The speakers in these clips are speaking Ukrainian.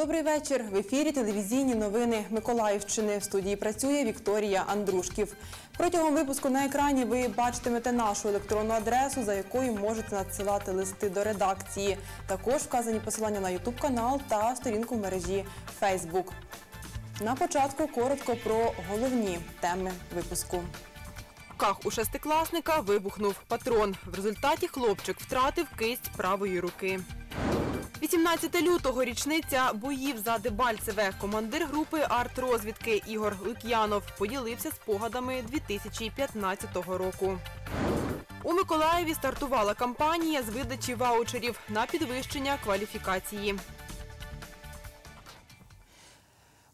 Добрий вечір. В ефірі телевізійні новини Миколаївщини. В студії працює Вікторія Андрушків. Протягом випуску на екрані ви бачитимете нашу електронну адресу, за якою можете надсилати листи до редакції. Також вказані посилання на YouTube канал та сторінку в мережі Facebook. На початку коротко про головні теми випуску. В руках у шестикласника вибухнув патрон. В результаті хлопчик втратив кисть правої руки. 18 лютого річниця боїв за Дебальцеве. Командир групи арт-розвідки Ігор Лук'янов поділився спогадами 2015 року. У Миколаєві стартувала кампанія з видачі ваучерів на підвищення кваліфікації.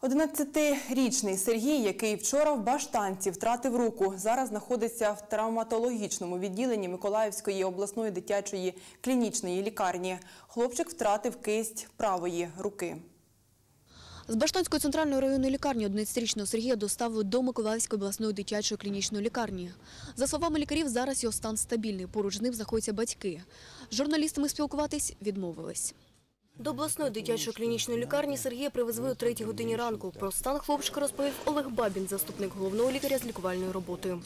11-річний Сергій, який вчора в Баштанці втратив руку, зараз знаходиться в травматологічному відділенні Миколаївської обласної дитячої клінічної лікарні. Хлопчик втратив кисть правої руки. З Баштанської центральної районної лікарні 11-річного Сергія доставили до Миколаївської обласної дитячої клінічної лікарні. За словами лікарів, зараз його стан стабільний. Поруч з ним знаходяться батьки. З журналістами спілкуватись відмовились. До обласної дитячої клінічної лікарні Сергія привезли о третій годині ранку. Про стан хлопчика розповів Олег Бабін, заступник головного лікаря з лікувальної роботи.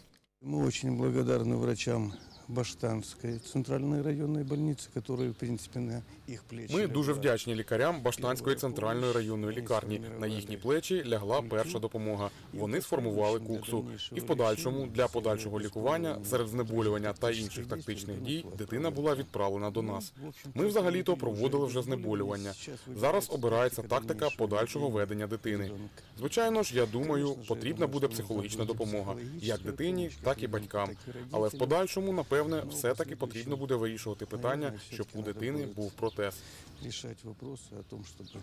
Ми дуже благодарны врачам Баштанской центральной районной больницы, которые, в принципе, на их плечи... Ми дуже вдячні лікарям Баштанської центральної районної лікарні. На їхні плечі лягла перша допомога. Вони сформували куксу. І в подальшому для подальшого лікування серед знеболювання та інших тактичних дій дитина була відправлена до нас. Ми взагалі-то проводили вже знеболювання. Зараз обирається тактика подальшого ведення дитини. Звичайно ж, я думаю, потрібна буде психологічна допомога як дитині, так і батькам. Але в подальшому, напевне, все-таки потрібно буде вирішувати питання, щоб у дитини був протез. решать вопросы о том, чтобы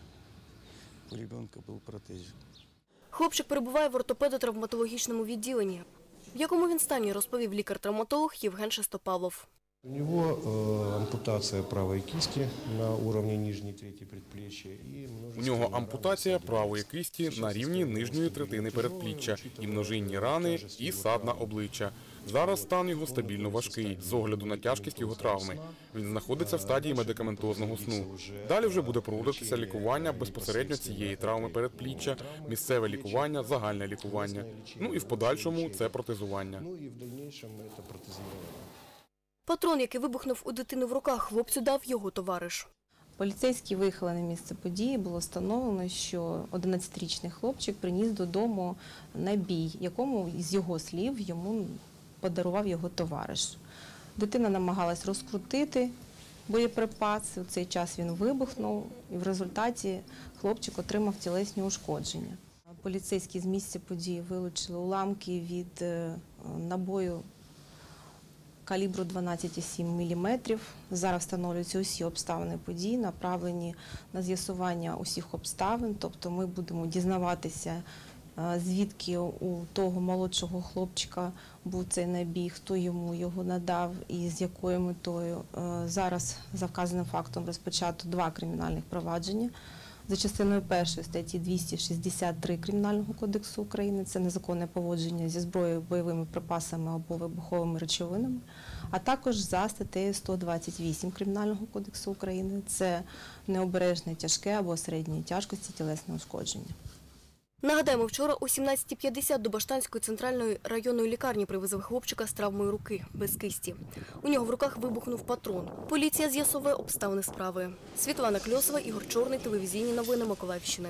у ребенка был протезик. Хлопчик перебуває в ортопедо-травматологічному відділенні. В якому він стані, розповів лікар-травматолог Євген Шестопавлов. У него э, ампутация правой кисти на уровне нижней трети предплечья и У нього ампутація правої кисті на рівні нижньої третини передпліччя, і множинні рани, і сад на обличчя. Зараз стан його стабільно важкий з огляду на тяжкість його травми. Він знаходиться в стадії медикаментозного сну. Далі вже буде проводитися лікування безпосередньо цієї травми передпліччя, місцеве лікування, загальне лікування. Ну і в подальшому це протезування. Ну и в дальнейшем это протезирование. Патрон, який вибухнув у дитини в руках, хлопцю дав його товариш. Поліцейські виїхали на місце події. Було встановлено, що 11-річний хлопчик приніс додому набій, якому з його слів йому подарував його товариш. Дитина намагалась розкрутити боєприпас. У цей час він вибухнув, і в результаті хлопчик отримав тілесні ушкодження. Поліцейські з місця події вилучили уламки від е, набою калібру 12,7 мм. Зараз встановлюються усі обставини подій, направлені на з'ясування усіх обставин. Тобто ми будемо дізнаватися, звідки у того молодшого хлопчика був цей набій, хто йому його надав і з якою метою. Зараз за вказаним фактом розпочато два кримінальних провадження. За частиною першої статті 263 Кримінального кодексу України це незаконне поводження зі зброєю, бойовими припасами або вибуховими речовинами, а також за статтею 128 Кримінального кодексу України це необережне тяжке або середньої тяжкості тілесне ушкодження. Нагадаємо, вчора о 17.50 до Баштанської центральної районної лікарні привезли хлопчика з травмою руки без кисті. У нього в руках вибухнув патрон. Поліція з'ясовує обставини справи. Світлана Кльосова, Ігор Чорний, телевізійні новини Миколаївщини.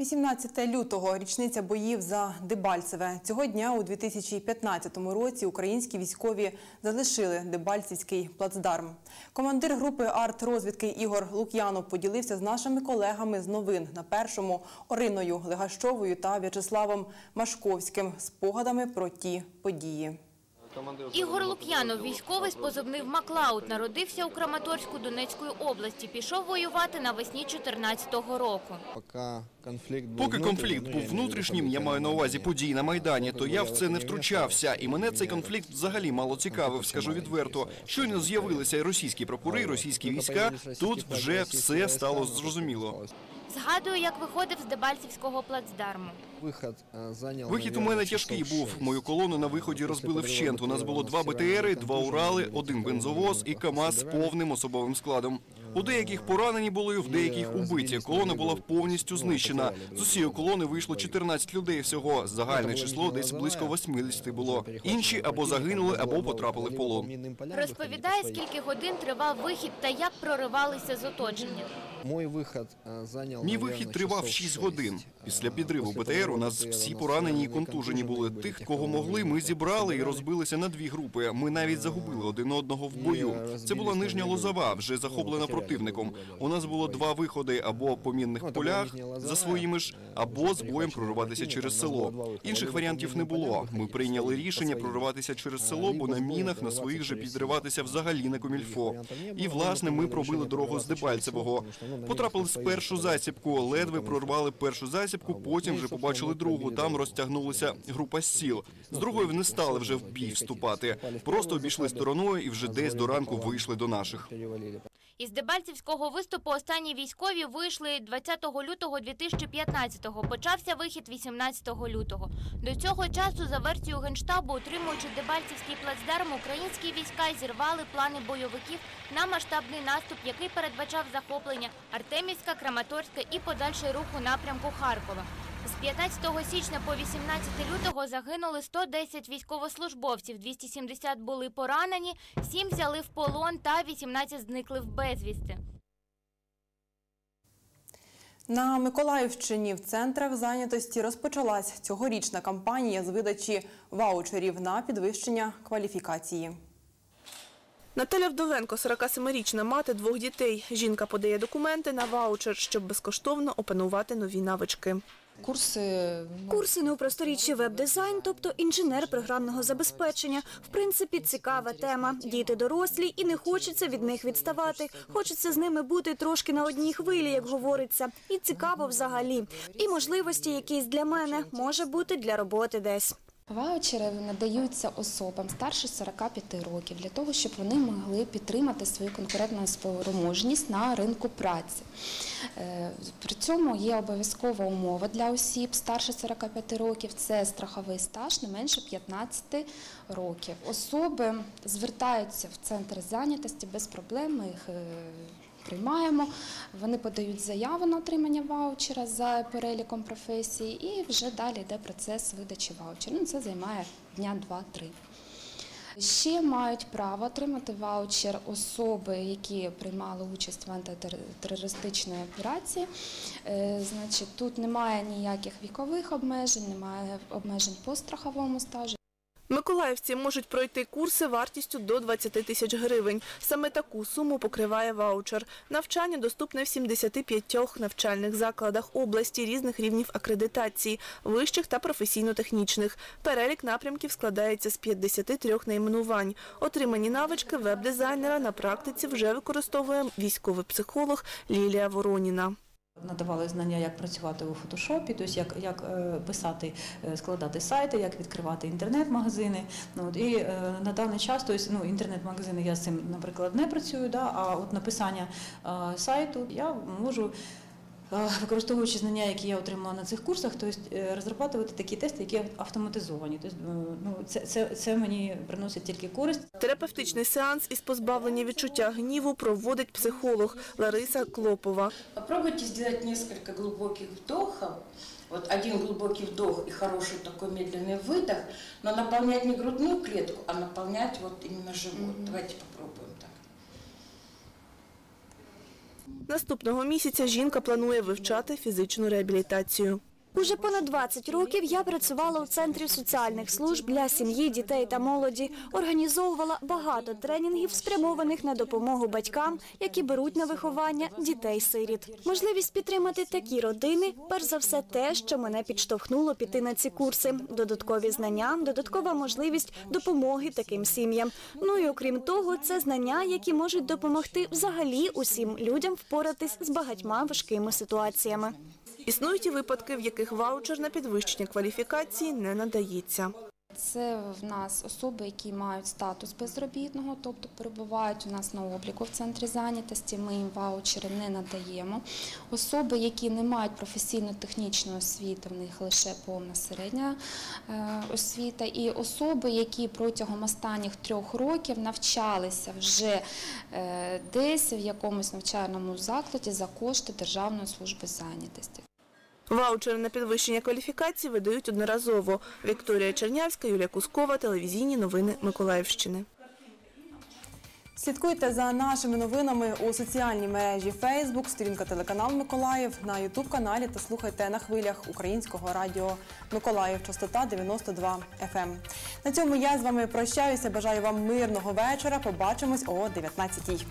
18 лютого річниця боїв за Дебальцеве. Цього дня у 2015 році українські військові залишили Дебальцівський плацдарм. Командир групи арт-розвідки Ігор Лук'янов поділився з нашими колегами з новин на першому Ориною Легащовою та В'ячеславом Машковським спогадами про ті події. Ігор Лук'янов, військовий з позивним Маклауд, народився у Краматорську Донецької області. Пішов воювати навесні 14-го року. Поки конфлікт був Поки конфлікт був внутрішнім, я маю на увазі події на майдані, то я в це не втручався, і мене цей конфлікт взагалі мало цікавив. Скажу відверто. Щойно з'явилися російські прокури, російські війська. Тут вже все стало зрозуміло. Згадую, як виходив з Дебальцівського плацдарму. Вихід е, Вихід у мене тяжкий був. Мою колону на виході розбили вщент. У нас було два БТРи, два Урали, один бензовоз і КАМАЗ з повним особовим складом. У деяких поранені були, в деяких убиті. Колона була повністю знищена. З усієї колони вийшло 14 людей всього. Загальне число десь близько 80 було. Інші або загинули, або потрапили в полон. Розповідає, скільки годин тривав вихід та як проривалися з оточення. Мой выход а, Мій вихід тривав часов 6 годин. Після підриву БТР у нас всі поранені і контужені були. Тих, кого могли, ми зібрали і розбилися на дві групи. Ми навіть загубили один одного в бою. Це була нижня лозова, вже захоплена противником. У нас було два виходи або по мінних полях за своїми ж, або з боєм прориватися через село. Інших варіантів не було. Ми прийняли рішення прориватися через село, бо на мінах на своїх же підриватися взагалі не комільфо. І власне ми пробили дорогу з Дебальцевого. Потрапили з першу засібку, ледве прорвали першу засібку, потім вже побачили другу. Там розтягнулася група сіл. З другою не стали вже в бій вступати. Просто обійшли стороною і вже десь до ранку вийшли до наших. Із Дебальцівського виступу останні військові вийшли 20 лютого 2015-го. Почався вихід 18 лютого. До цього часу, за версією Генштабу, утримуючи Дебальцівський плацдарм, українські війська зірвали плани бойовиків на масштабний наступ, який передбачав захоплення Артемівська, Краматорська і подальший рух у напрямку Харкова. З 15 січня по 18 лютого загинули 110 військовослужбовців, 270 були поранені, 7 взяли в полон та 18 зникли в безвісти. На Миколаївщині в центрах зайнятості розпочалась цьогорічна кампанія з видачі ваучерів на підвищення кваліфікації. Наталя Вдовенко, 47-річна мати двох дітей. Жінка подає документи на ваучер, щоб безкоштовно опанувати нові навички. Курси курси не у просторіччі веб-дизайн, тобто інженер програмного забезпечення. В принципі, цікава тема. Діти дорослі і не хочеться від них відставати. Хочеться з ними бути трошки на одній хвилі, як говориться. І цікаво взагалі. І можливості якісь для мене може бути для роботи десь. Ваучери надаються особам старше 45 років для того, щоб вони могли підтримати свою конкурентну спроможність на ринку праці. Е, При цьому є обов'язкова умова для осіб старше 45 років це страховий стаж не менше 15 років. Особи звертаються в центр зайнятості без проблем. Їх е, приймаємо. Вони подають заяву на отримання ваучера за переліком професій, і вже далі йде процес видачі ваучера. Ну, це займає дня 2-3. Ще мають право отримати ваучер особи, які приймали участь в антитерористичній операції. Е, Значить, тут немає ніяких вікових обмежень, немає обмежень по страховому стажу. Миколаївці можуть пройти курси вартістю до 20 тисяч гривень. Саме таку суму покриває ваучер. Навчання доступне в 75 навчальних закладах області різних рівнів акредитації, вищих та професійно-технічних. Перелік напрямків складається з 53 найменувань. Отримані навички веб-дизайнера на практиці вже використовує військовий психолог Лілія Вороніна. Надавали знання, як працювати у фотошопі, тобто як, як е, писати, е, складати сайти, як відкривати інтернет-магазини. Ну, от, і е, на даний час, тобто, ну, інтернет-магазини я з цим, наприклад, не працюю, да, а от написання сайту я можу. Використовуючи знання, які я отримала на цих курсах, тобто е, розробляти такі тести, які автоматизовані. Тобто, ну, це, це, це мені приносить тільки користь. Терапевтичний сеанс із позбавлення відчуття гніву проводить психолог Лариса Клопова. Попробуйте сделать несколько глубоких вдохов. Вот один глубокий вдох и хороший такой медленный выдох, но наполнять не грудную клетку, а наполнять вот именно живот. Давайте попробуем так. Наступного місяця жінка планує вивчати фізичну реабілітацію. Уже понад 20 років я працювала у центрі соціальних служб для сім'ї, дітей та молоді. Організовувала багато тренінгів, спрямованих на допомогу батькам, які беруть на виховання дітей-сиріт. Можливість підтримати такі родини, перш за все, те, що мене підштовхнуло піти на ці курси. Додаткові знання, додаткова можливість допомоги таким сім'ям. Ну і окрім того, це знання, які можуть допомогти взагалі усім людям впоратись з багатьма важкими ситуаціями. Існують і випадки, в яких ваучер на підвищення кваліфікації не надається. Це в нас особи, які мають статус безробітного, тобто перебувають у нас на обліку в центрі зайнятості. Ми їм ваучери не надаємо. Особи, які не мають професійно-технічної освіти, в них лише повна середня е, освіта. І особи, які протягом останніх трьох років навчалися вже е, десь в якомусь навчальному закладі за кошти Державної служби зайнятості. Ваучери на підвищення кваліфікації видають одноразово. Вікторія Чернявська, Юлія Кускова, телевізійні новини Миколаївщини. Слідкуйте за нашими новинами у соціальній мережі Facebook, сторінка телеканал Миколаїв, на Ютуб каналі та слухайте на хвилях українського радіо Миколаїв, частота 92 FM. На цьому я з вами прощаюся. Бажаю вам мирного вечора. Побачимось о 19-й.